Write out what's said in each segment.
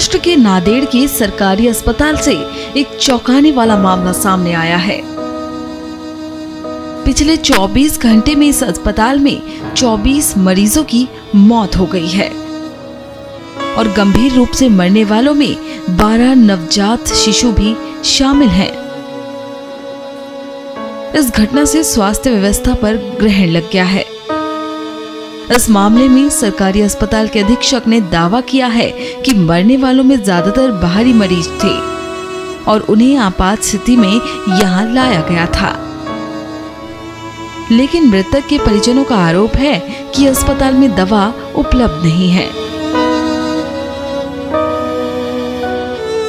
महाराष्ट्र के नादेड़ के सरकारी अस्पताल से एक चौंकाने वाला मामला सामने आया है। पिछले 24 घंटे में इस अस्पताल में 24 मरीजों की मौत हो गई है। और गंभीर रूप से मरने वालों में 12 नवजात शिशु भी शामिल हैं। इस घटना से स्वास्थ्य व्यवस्था पर ग्रहण लग गया है। इस मामले में सरकारी अस्पताल के अधीक्षक ने दावा किया है कि मरने वालों में ज़्यादातर बाहरी मरीज़ थे और उन्हें आपात स्थिति में यहाँ लाया गया था। लेकिन मृतक के परिजनों का आरोप है कि अस्पताल में दवा उपलब्ध नहीं है।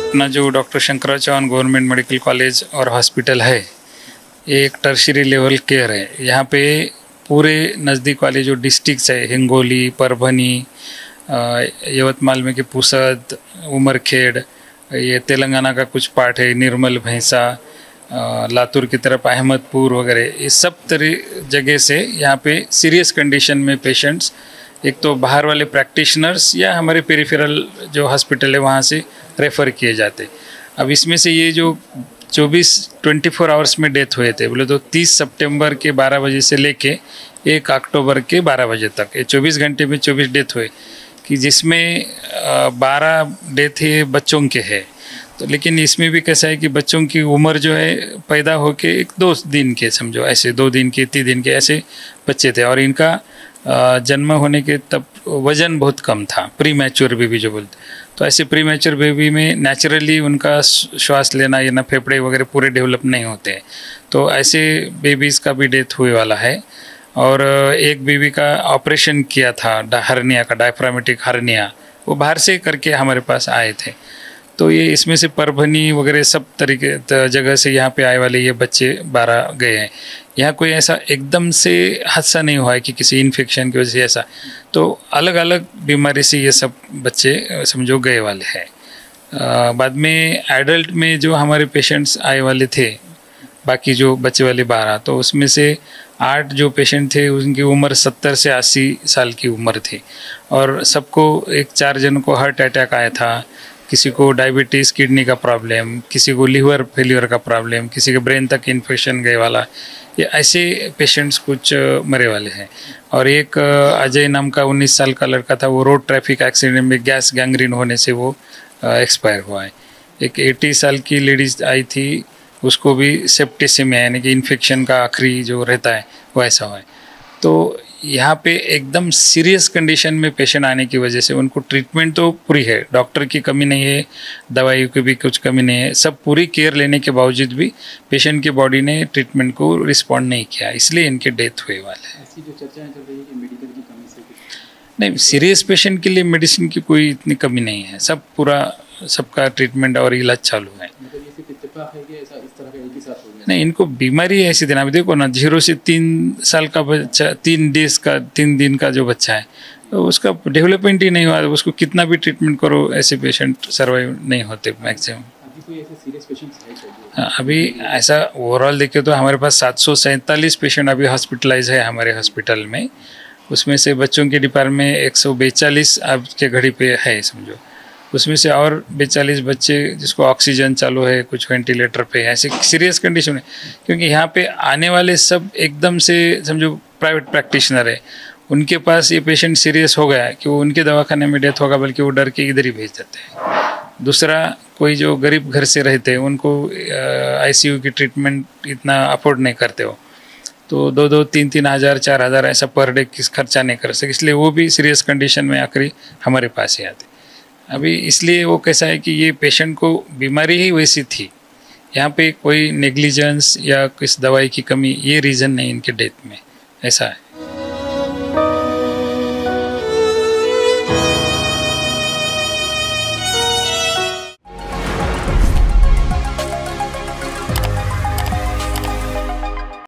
अपना जो doctor Shankara Chauhan government medical college और हॉस्पिटल है, ये एक टर्शरी लेवल केयर है। यहाँ पे पूरे नज़दीक वाले जो डिस्ट्रिक्ट्स है, हिंगोली, परभनी यवतमाल में के पुसद, उमरखेड़, ये तेलंगाना का कुछ पार्ट है, निर्मल भैंसा लातूर की तरफ़ अहमदपुर वगैरह, ये सब तरह जगह से यहाँ पे सीरियस कंडीशन में पेशेंट्स एक तो बाहर वाले प्रैक्टिशनर्स या हमारे पेरिफेरल जो हॉस्पिटल है, वहाँ से रेफ़र किए जाते अब इसमें से ये जो 24 24 आवर्स में डेथ हुए थे। बोले तो 30 सितंबर के 12 बजे से लेके एक अक्टूबर के 12 बजे तक, ये 24 घंटे में 24 डेथ हुए। कि जिसमें 12 डेथ है बच्चों के है। तो लेकिन इसमें भी कैसा है कि बच्चों की उम्र जो है, पैदा होके एक दो दिन के, समझो, ऐसे दो दिन के, तीन दिन के ऐसे बच्चे थे। और इनका जन्म होने के तब वज़न बहुत कम था प्री मैच्योर बेबी जो बोलते तो ऐसे प्री मैच्योर बेबी में नेचुरली उनका श्वास लेना या ना फेफड़े वगैरह पूरे डेवलप नहीं होते तो ऐसे बेबीज़ का भी डेथ हुए वाला है। और एक बेबी का ऑपरेशन किया था हर्निया का डायफ्रामेटिक हर्निया, वो बाहर से करके हमारे पास आए थे। तो ये इसमें से परभनी वगैरह सब तरीके जगह से यहाँ पे आए वाले ये बच्चे बारह गए हैं। यहाँ कोई ऐसा एकदम से हादसा नहीं हुआ है कि किसी इन्फेक्शन की वजह से ऐसा। तो अलग अलग बीमारी से ये सब बच्चे, समझो गए वाले हैं। बाद में एडल्ट में जो हमारे पेशेंट्स आए वाले थे, बाकी जो बच्चे वाले बारह तो उसमें से आठ जो पेशेंट थे, उनकी उम्र सत्तर से अस्सी साल की उम्र थी। और सबको एक चार जन को हार्ट अटैक आया था। किसी को डायबिटीज़ किडनी का प्रॉब्लम किसी को लीवर फेलियर का प्रॉब्लम किसी के ब्रेन तक इन्फेक्शन गए वाला, ये ऐसे पेशेंट्स कुछ मरे वाले हैं। और एक अजय नाम का 19 साल का लड़का था, वो रोड ट्रैफ़िक एक्सीडेंट में गैस गैंग्रीन होने से वो एक्सपायर हुआ है। एक 80 साल की लेडीज़ आई थी, उसको भी सेप्टिसिम है यानी कि इन्फेक्शन का आखिरी जो रहता है, वो ऐसा हुआ है। तो यहाँ पे एकदम सीरियस कंडीशन में पेशेंट आने की वजह से उनको ट्रीटमेंट तो पूरी है। डॉक्टर की कमी नहीं है दवाइयों की भी कुछ कमी नहीं है। सब पूरी केयर लेने के बावजूद भी पेशेंट की बॉडी ने ट्रीटमेंट को रिस्पॉन्ड नहीं किया। इसलिए इनके डेथ हुए वाले हैं। नहीं सीरियस पेशेंट के लिए मेडिसिन की कोई इतनी कमी नहीं है। सब पूरा सबका ट्रीटमेंट और इलाज चालू है। नहीं, इनको बीमारी ऐसी देना। अभी देखो ना, ज़ीरो से तीन साल का बच्चा, तीन डेज़ का, तीन दिन का जो बच्चा है तो उसका डेवलपमेंट ही नहीं हुआ उसको कितना भी ट्रीटमेंट करो, ऐसे पेशेंट सर्वाइव नहीं होते मैक्सिमम हाँ अभी ऐसा ओवरऑल देखे तो हमारे पास सात सौ सैंतालीस पेशेंट अभी हॉस्पिटलाइज है हमारे हॉस्पिटल में। उसमें से बच्चों के डिपार्टमेंट में एक सौ बेचालीस के घड़ी पे है, समझो। उसमें से और बेचालीस बच्चे जिसको ऑक्सीजन चालू है, कुछ वेंटिलेटर पे है, ऐसे सीरियस कंडीशन है। क्योंकि यहाँ पे आने वाले सब एकदम से समझो प्राइवेट प्रैक्टिशनर है। उनके पास ये पेशेंट सीरियस हो गया कि वो उनके दवाखाने में डेथ होगा, बल्कि वो डर के इधर ही भेज देते हैं। दूसरा, कोई जो गरीब घर से रहते हैं, उनको आईसीयू की ट्रीटमेंट इतना अफोर्ड नहीं करते हो। तो दो दो, तीन तीन हज़ार, चार हज़ार ऐसा पर डे किस खर्चा नहीं कर सके इसलिए वो भी सीरियस कंडीशन में आखिरी हमारे पास ही आते अभी इसलिए वो कैसा है कि ये पेशेंट को बीमारी ही वैसी थी। यहाँ पे कोई नेग्लिजेंस या किस दवाई की कमी, ये रीज़न नहीं इनके डेथ में। ऐसा है।